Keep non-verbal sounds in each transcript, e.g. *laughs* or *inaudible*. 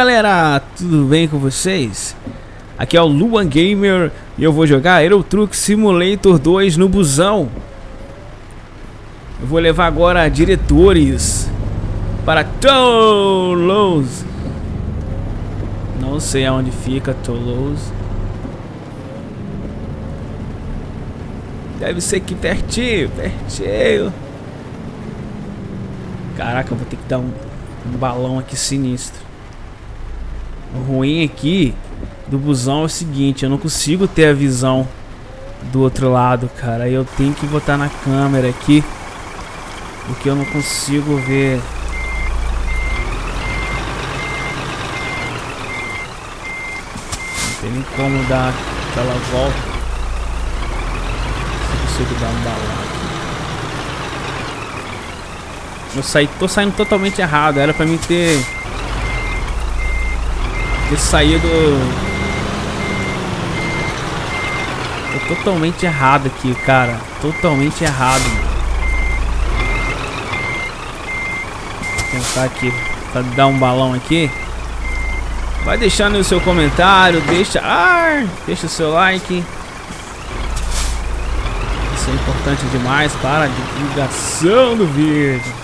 galera, tudo bem com vocês? Aqui é o Luan Gamer e eu vou jogar Euro Truck Simulator 2 no busão. Eu vou levar agora diretores para Toulouse. Não sei aonde fica Toulouse. Deve ser aqui pertinho, pertinho. Caraca, eu vou ter que dar um, um balão aqui sinistro. O ruim aqui do busão é o seguinte, eu não consigo ter a visão do outro lado, cara. Eu tenho que botar na câmera aqui. Porque eu não consigo ver. Não tem nem como dar aquela volta. Se consigo dar um balão aqui. Eu saí, tô saindo totalmente errado. Era pra mim ter ter saído Tô totalmente errado aqui, cara. Totalmente errado. Vou tentar aqui pra dar um balão aqui. Vai deixando o seu comentário, deixa, ah, deixa o seu like. Isso é importante demais para a divulgação do vídeo.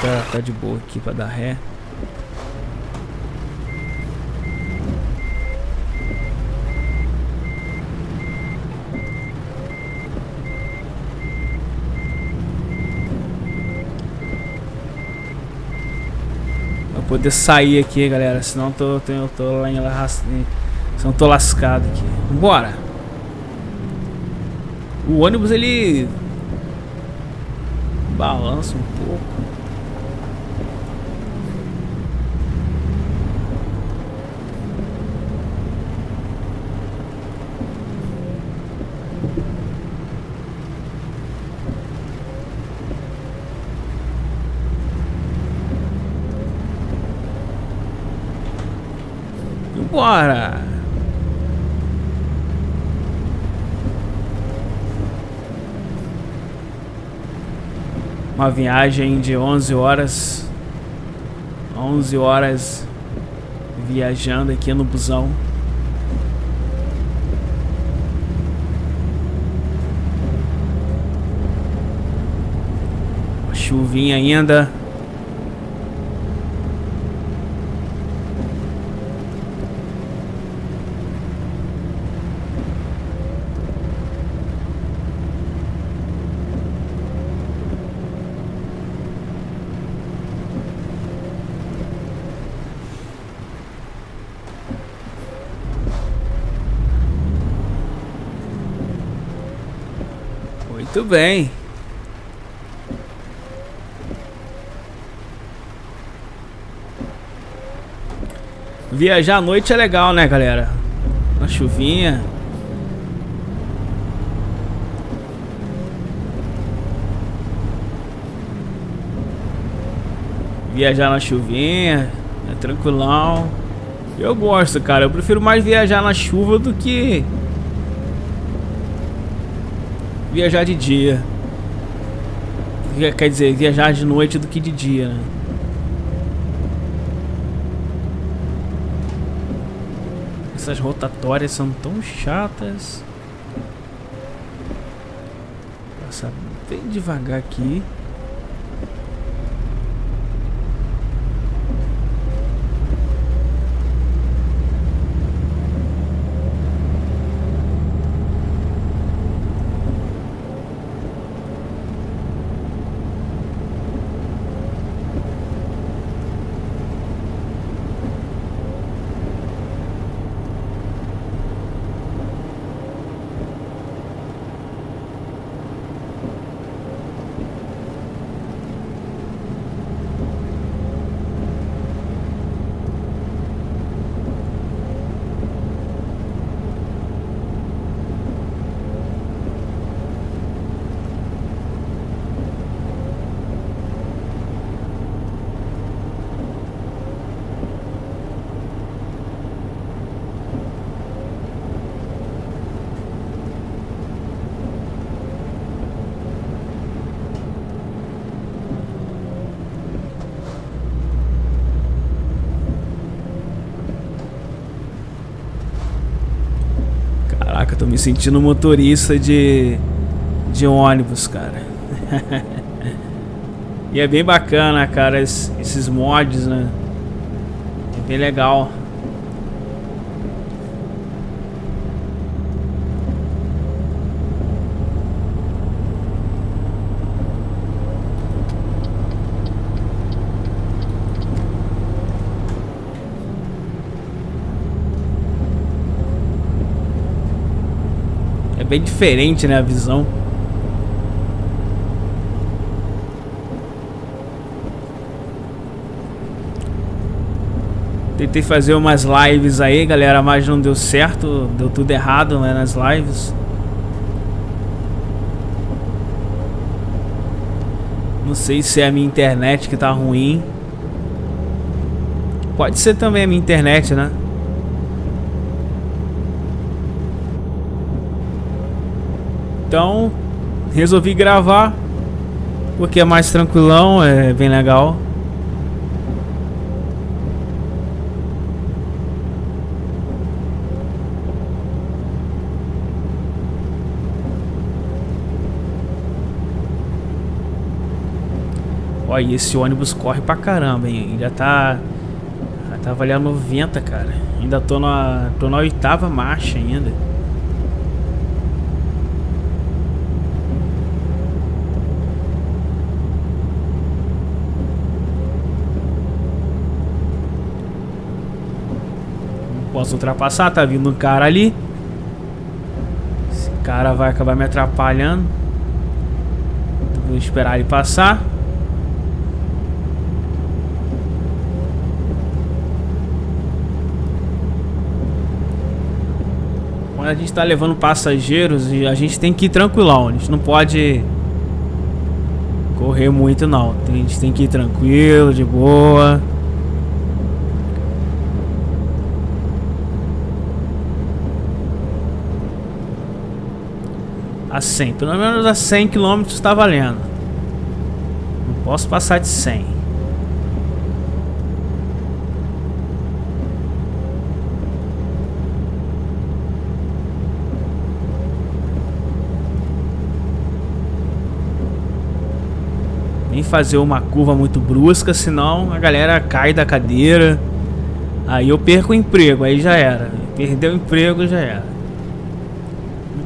tá, tá de boa aqui pra dar ré. Pra poder sair aqui, galera. Senão tô, tô, eu tô lá em Senão tô lascado aqui. Bora! O ônibus ele balança um pouco. Bora! Uma viagem de 11 horas. 11 horas viajando aqui no busão. chuvinha ainda. Muito bem. Viajar à noite é legal, né, galera? Na chuvinha. Viajar na chuvinha, é tranquilão. Eu gosto, cara. Eu prefiro mais viajar na chuva do que viajar de dia. Quer dizer, viajar de noite do que de dia, né? Essas rotatórias são tão chatas. Passar bem devagar aqui. Me sentindo motorista de, de ônibus, cara. *laughs* e é bem bacana, cara, esses mods, né? É bem legal. Bem diferente, né, a visão. Tentei fazer umas lives aí, galera, mas não deu certo, deu tudo errado né, nas lives. Não sei se é a minha internet que tá ruim. Pode ser também a minha internet, né? Então, resolvi gravar porque é mais tranquilão, é bem legal. Olha, esse ônibus corre pra caramba, hein? Já tá. Já tá valendo 90, cara. Ainda tô na. tô na oitava marcha ainda. Posso ultrapassar, tá vindo um cara ali. Esse cara vai acabar me atrapalhando. Então, vou esperar ele passar. Quando a gente tá levando passageiros, a gente tem que ir tranquilão. A gente não pode correr muito não. A gente tem que ir tranquilo, de boa. A 100. Pelo menos a 100 km está valendo. Não posso passar de 100. Nem fazer uma curva muito brusca, senão a galera cai da cadeira. Aí eu perco o emprego, aí já era. Perdeu o emprego, já era.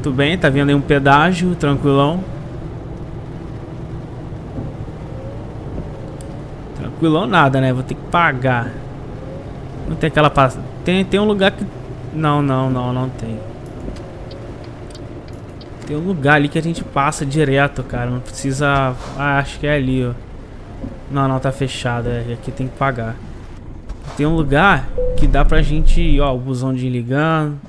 Muito bem, tá vendo aí um pedágio, tranquilão. Tranquilão nada, né? Vou ter que pagar. Não tem aquela passa. Tem, tem um lugar que. Não, não, não, não tem. Tem um lugar ali que a gente passa direto, cara. Não precisa. Ah, acho que é ali, ó. Não, não, tá fechado. É, aqui tem que pagar. Tem um lugar que dá pra gente. Ó, o busão de ligando.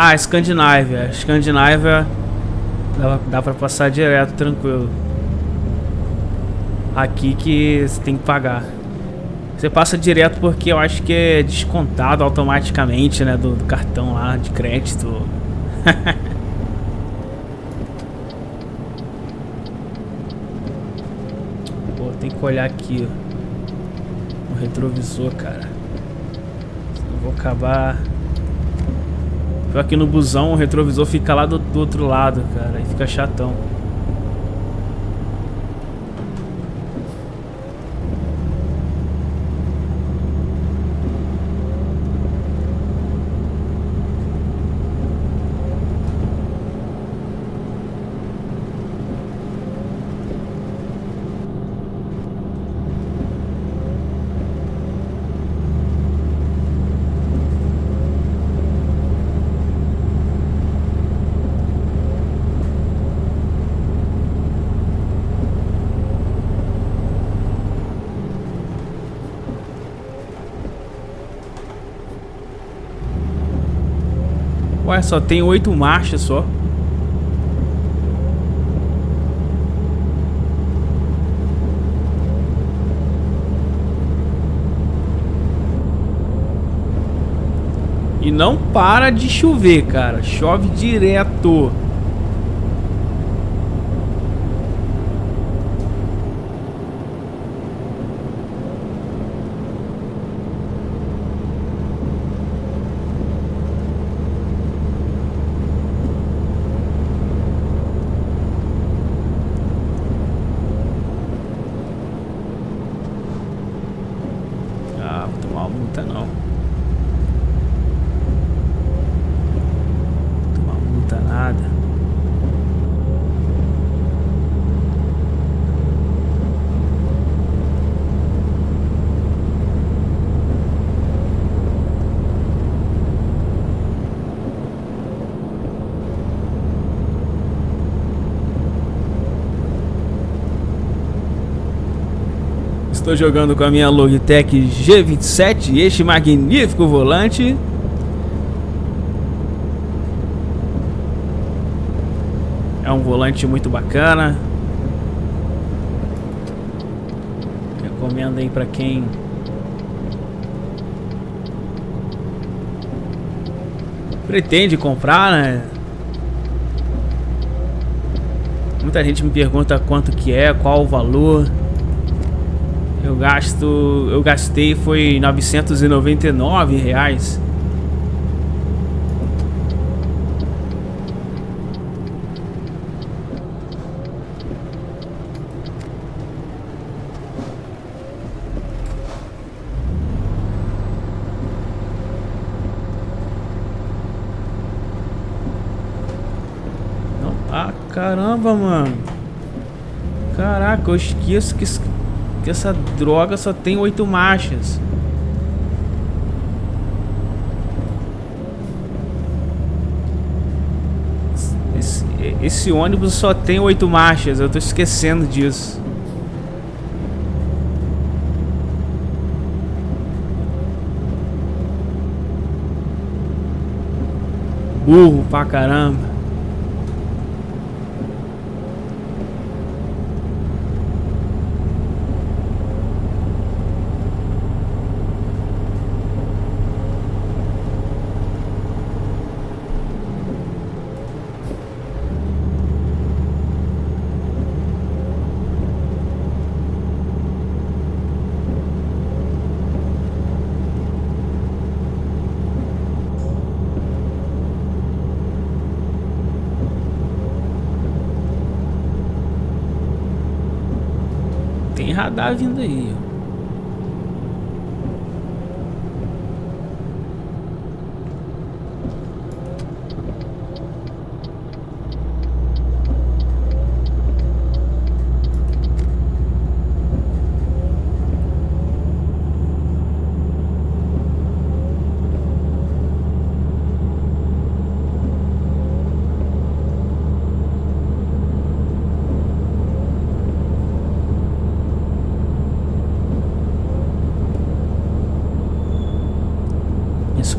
Ah, Escandinávia. Escandinávia dá, dá pra passar direto, tranquilo. Aqui que você tem que pagar. Você passa direto porque eu acho que é descontado automaticamente, né? Do, do cartão lá de crédito. *laughs* Pô, tem que olhar aqui. O retrovisor, cara. Eu vou acabar Pior que no busão o retrovisor fica lá do, do outro lado, cara. E fica chatão. Só tem oito marchas só. E não para de chover, cara. Chove direto. Estou jogando com a minha Logitech G27, este magnífico volante. É um volante muito bacana. Recomendo aí para quem pretende comprar, né? Muita gente me pergunta quanto que é, qual o valor. Eu gasto, eu gastei foi 999 reais. Ah, caramba, mano. Caraca, eu esqueço que essa droga só tem oito marchas. Esse, esse ônibus só tem oito marchas, eu tô esquecendo disso. Burro pra caramba. Radar vindo aí, ó.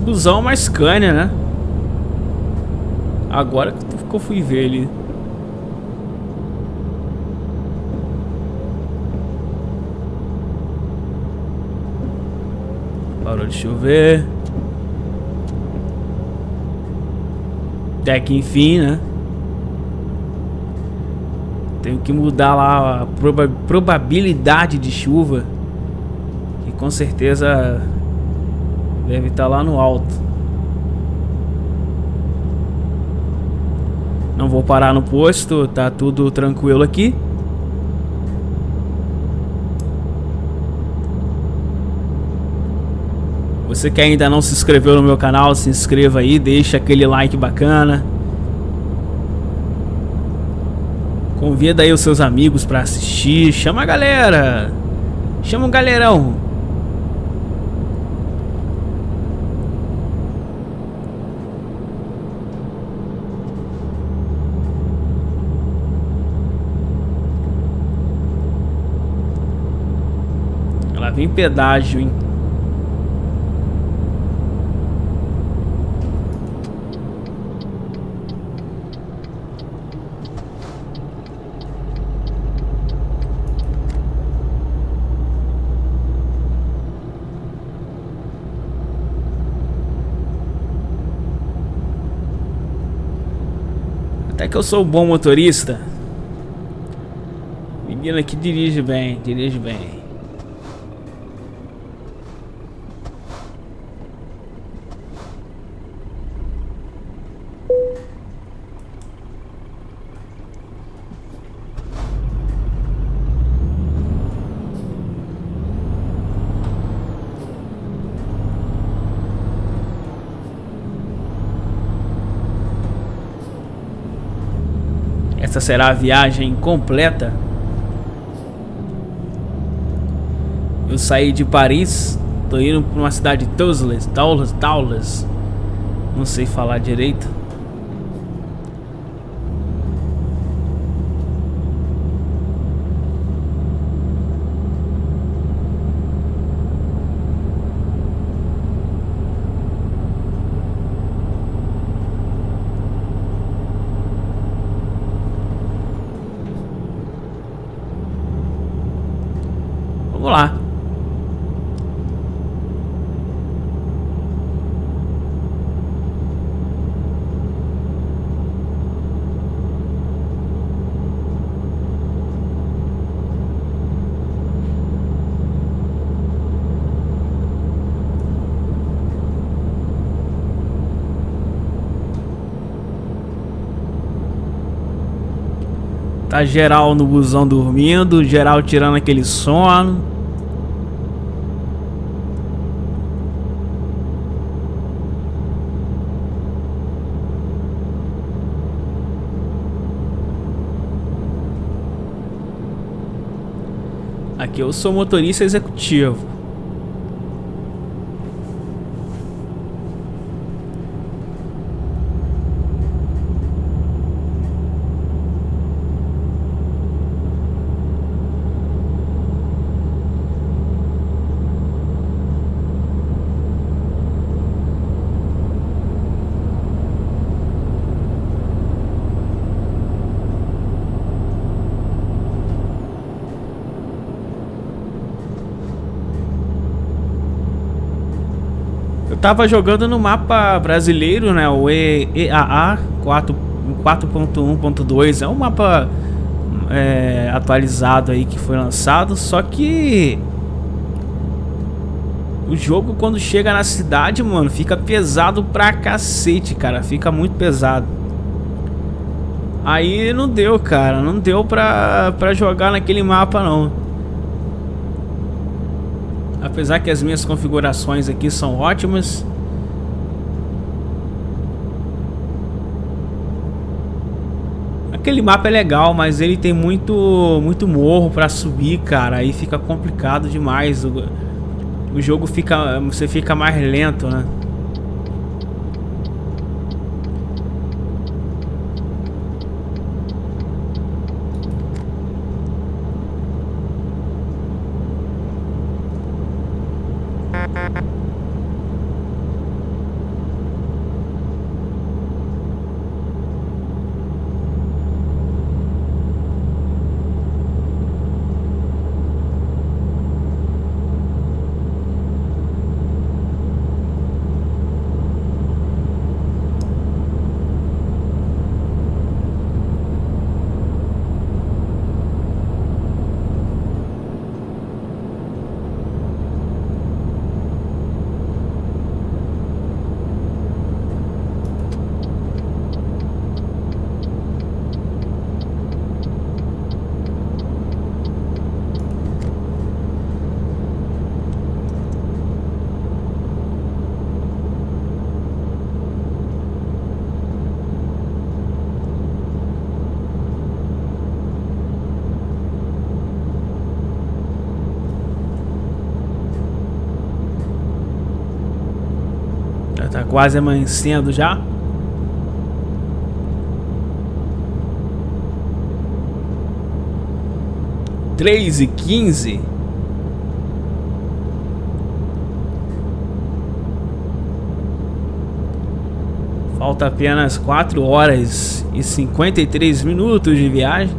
Busão mais Scania, né? Agora que eu fui ver ele. Parou de chover. Até que enfim, né? Tenho que mudar lá a proba probabilidade de chuva. Que com certeza Deve estar tá lá no alto. Não vou parar no posto, tá tudo tranquilo aqui. Você que ainda não se inscreveu no meu canal, se inscreva aí, deixa aquele like bacana. Convida aí os seus amigos para assistir, chama a galera. Chama o galerão. em pedágio hein? Até que eu sou um bom motorista. Menina que dirige bem, dirige bem. Será a viagem completa. Eu saí de Paris, tô indo para uma cidade de Toulouse, Toulouse, Toulouse. Não sei falar direito. Vamos lá. Tá geral no busão dormindo, geral tirando aquele sono. Aqui eu sou motorista executivo. Tava jogando no mapa brasileiro, né? O EAA 4.1.2. É um mapa é, atualizado aí que foi lançado. Só que o jogo quando chega na cidade, mano, fica pesado pra cacete, cara. Fica muito pesado. Aí não deu, cara. Não deu pra, pra jogar naquele mapa, não. Apesar que as minhas configurações aqui são ótimas. Aquele mapa é legal, mas ele tem muito muito morro para subir, cara. Aí fica complicado demais. O, o jogo fica você fica mais lento, né? Tá quase amanhecendo já. Três e quinze. Falta apenas quatro horas e cinquenta e três minutos de viagem.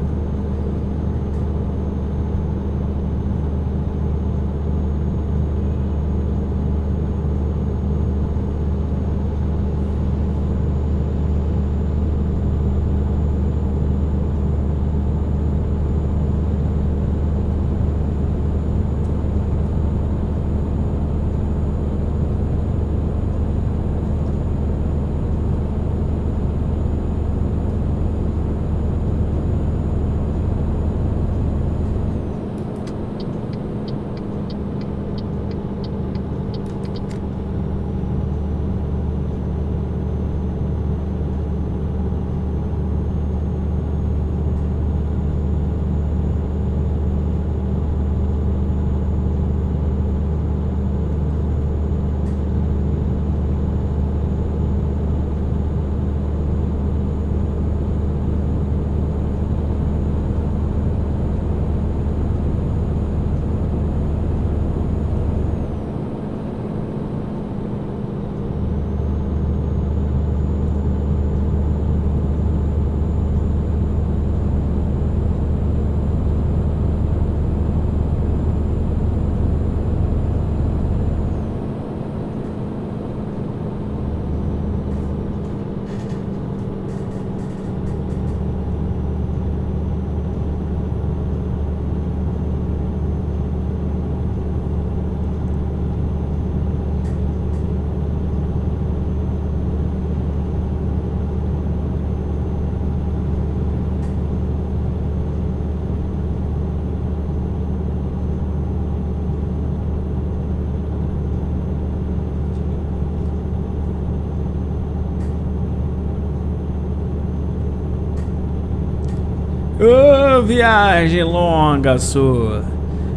Viagem longa sua.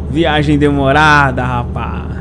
Viagem demorada, rapaz.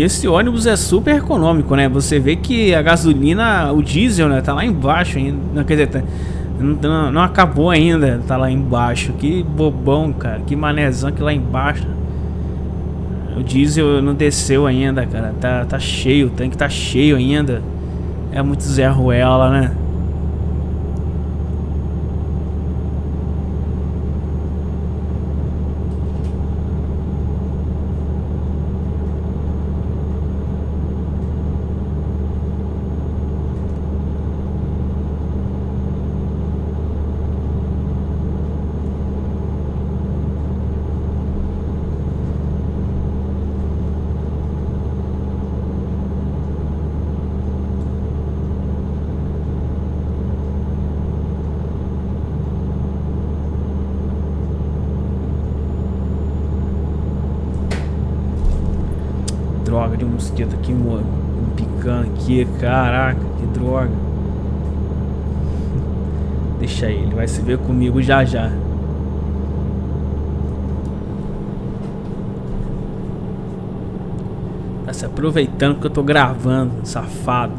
Esse ônibus é super econômico, né? Você vê que a gasolina, o diesel, né? Tá lá embaixo ainda. Quer dizer, tá, não, não, acabou ainda. Tá lá embaixo. Que bobão, cara. Que manezão que lá embaixo. O diesel não desceu ainda, cara. Tá, tá cheio. O tanque tá cheio ainda. É muito Zé Ruela, né? droga um mosquito aqui me picando aqui. Caraca, que droga. *laughs* Deixa ele, ele vai se ver comigo já já. Tá se aproveitando que eu tô gravando, safado.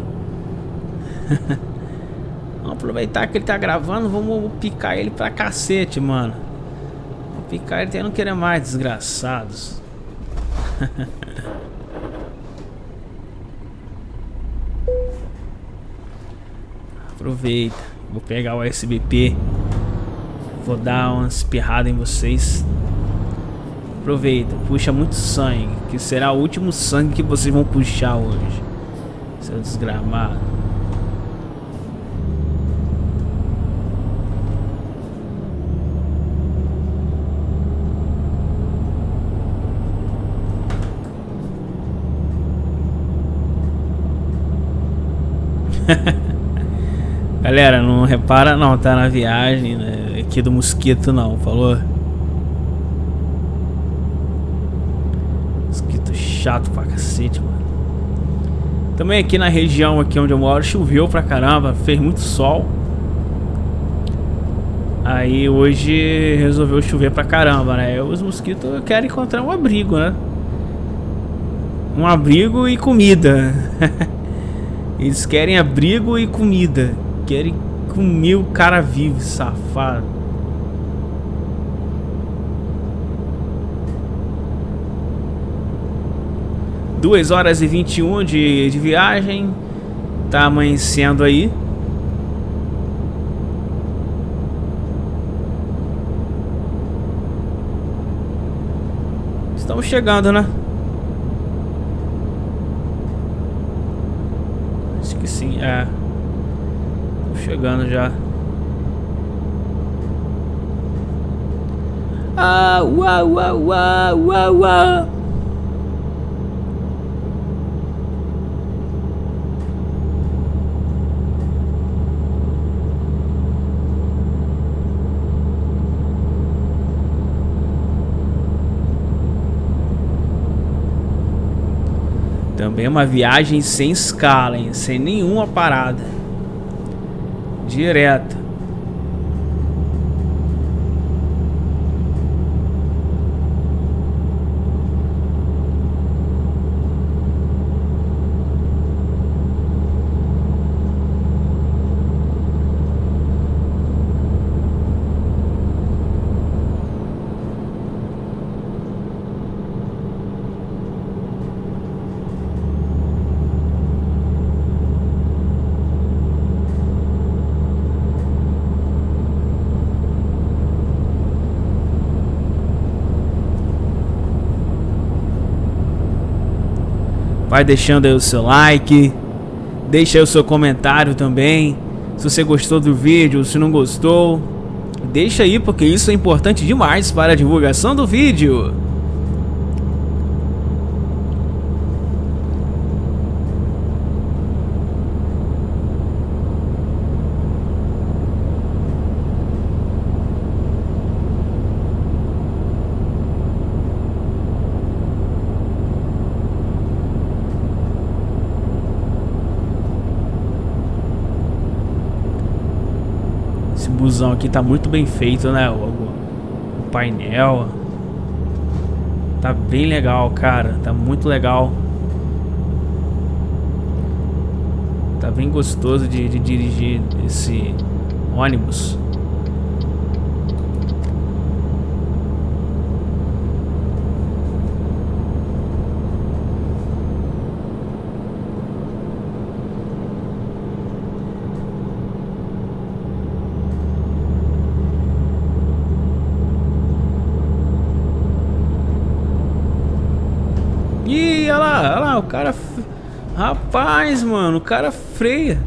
*laughs* vamos aproveitar que ele tá gravando, vamos picar ele pra cacete, mano. Vamos picar ele até não querer mais, desgraçados. *laughs* Aproveita. Vou pegar o SBP. Vou dar uma espirrada em vocês. Aproveita, puxa muito sangue, que será o último sangue que vocês vão puxar hoje. Seu desgramado. *laughs* Galera, não repara não, tá na viagem né? aqui do mosquito não, falou? Mosquito chato pra cacete, mano. Também aqui na região aqui onde eu moro choveu pra caramba, fez muito sol. Aí hoje resolveu chover pra caramba, né? Os mosquitos querem encontrar um abrigo, né? Um abrigo e comida. *laughs* Eles querem abrigo e comida querem comer o cara vivo, safado. Duas horas e 21 de, de viagem. Tá amanhecendo aí. Estamos chegando, né? Acho que sim, é chegando já. Ah, uau, uau, uau, uau. Também é uma viagem sem escala, hein? sem nenhuma parada. Direto. Vai deixando aí o seu like. Deixa aí o seu comentário também. Se você gostou do vídeo, se não gostou. Deixa aí porque isso é importante demais para a divulgação do vídeo. Aqui tá muito bem feito, né? O, o painel. Tá bem legal, cara. Tá muito legal. Tá bem gostoso de, de dirigir esse ônibus. Ih, olha lá, o cara. Rapaz, mano, o cara freia.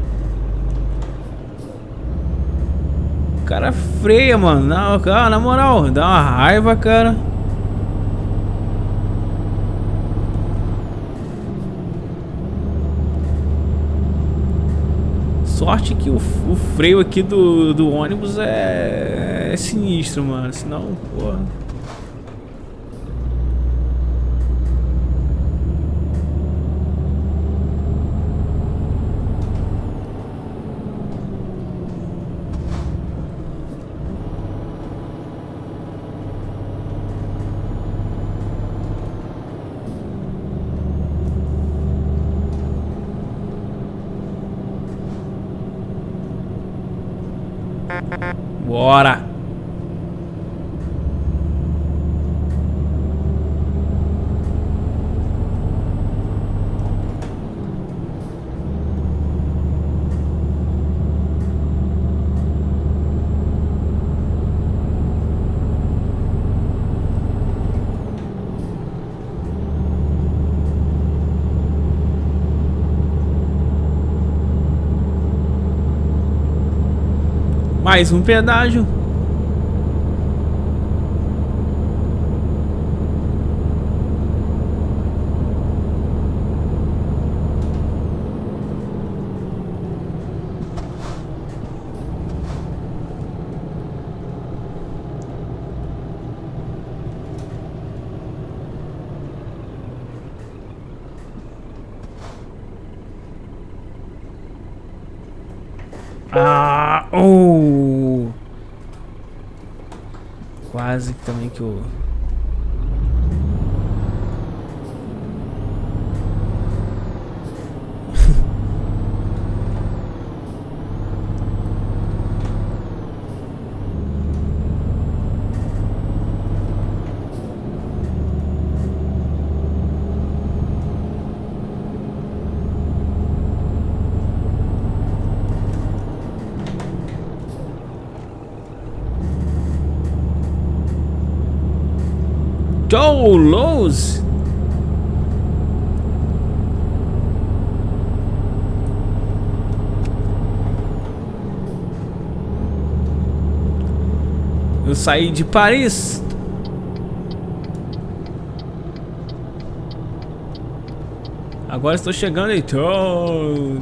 O cara freia, mano. Na, cara, na moral, dá uma raiva, cara. Sorte que o, o freio aqui do, do ônibus é, é sinistro, mano. Senão, porra. Bora! Mais um pedágio. Ah, oh! Quase também que o 12. Eu saí de Paris. Agora estou chegando em Toulouse.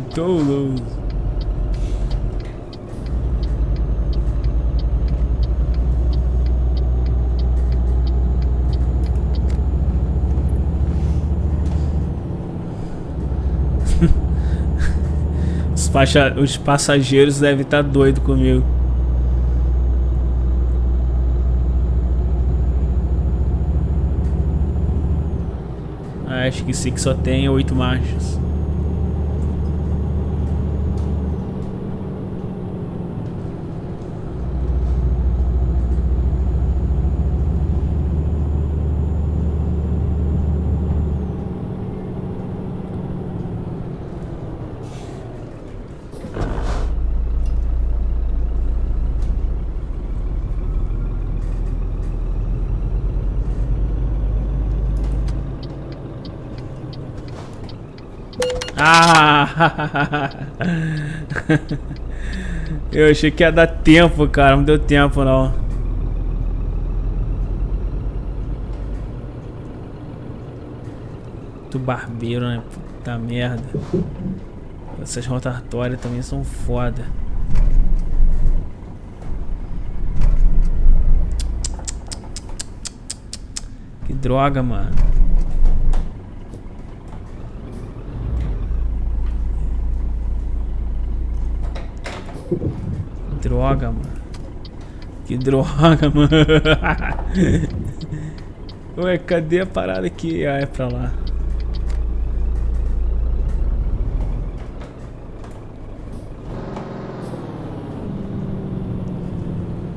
Os passageiros devem estar tá doido comigo. Ah, sim que só tem oito marchas. *laughs* Eu achei que ia dar tempo, cara. Não deu tempo, não. Do barbeiro, né? Puta merda. Essas rotatórias também são foda. Que droga, mano. Droga, mano. Que droga, *laughs* mano. Ué, cadê a parada aqui? Ah, é pra lá.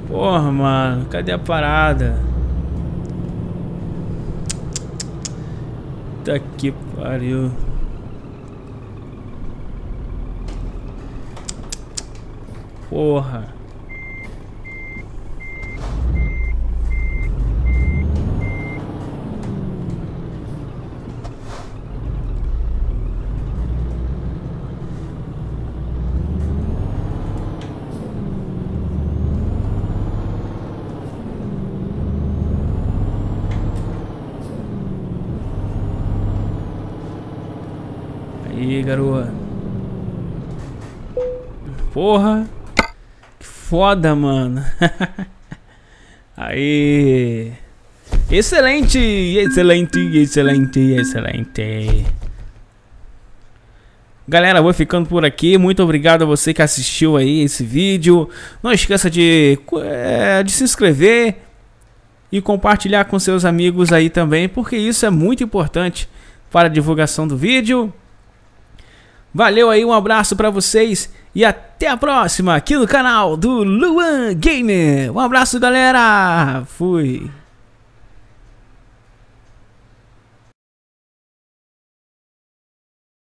Porra, mano. Cadê a parada? Tá que pariu. Porra. Aí, garoa. Porra foda, mano. *laughs* Aí. Excelente, excelente, excelente, excelente. Galera, vou ficando por aqui. Muito obrigado a você que assistiu aí esse vídeo. Não esqueça de, é, de se inscrever e compartilhar com seus amigos aí também, porque isso é muito importante para a divulgação do vídeo. Valeu aí, um abraço para vocês e até a próxima aqui no canal do Luan Gamer. Um abraço, galera. Fui.